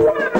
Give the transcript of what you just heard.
Bye.